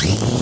Bye.